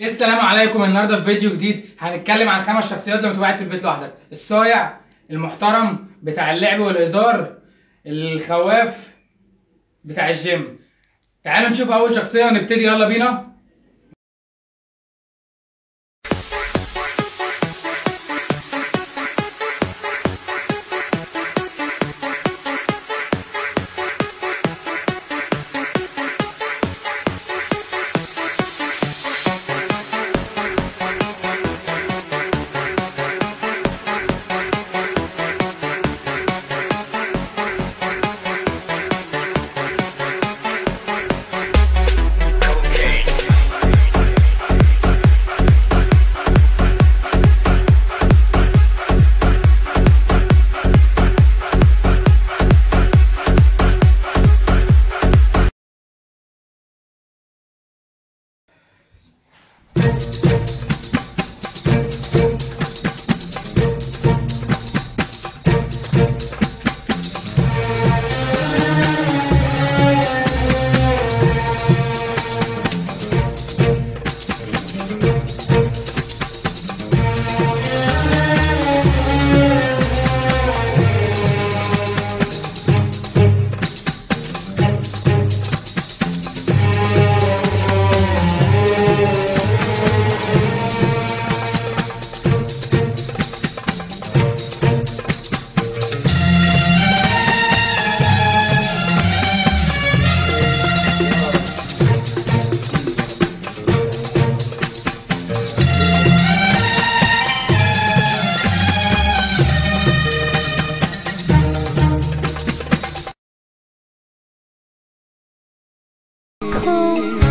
السلام عليكم. النهارده في فيديو جديد هنتكلم عن خمس شخصيات لما تبقى قاعد في البيت لوحدك. الصايع المحترم بتاع اللعب والهزار الخواف بتاع الجيم. تعالوا نشوف أول شخصية ونبتدي. يلا بينا. Oh.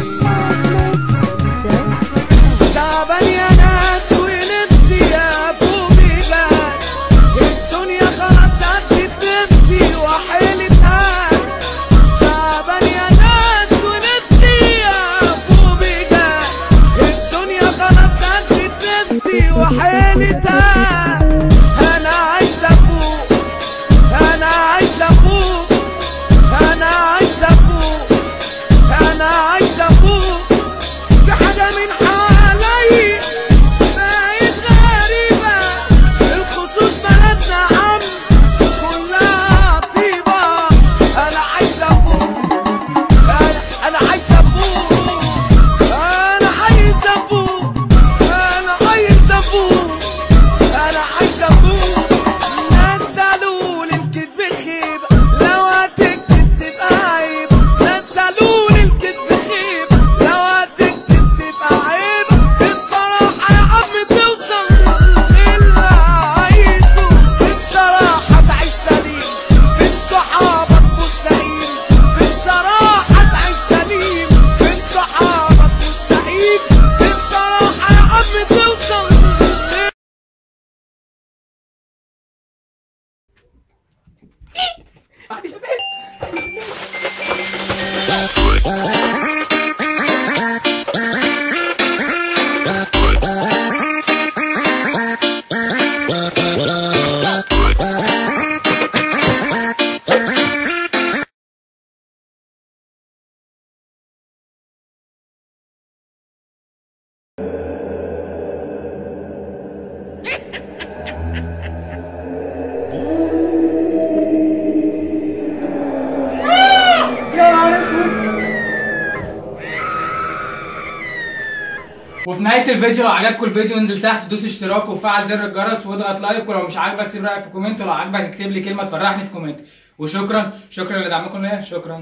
Bye. وفي نهاية الفيديو لو عجبكم الفيديو انزل تحت دوس اشتراك وفعل زر الجرس واضغط like ولو مش عاجبك سيب رأيك في comment ولو عجبك اكتب لي كلمة تفرحني في comment. وشكرا شكرا لدعمكم ليا شكرا.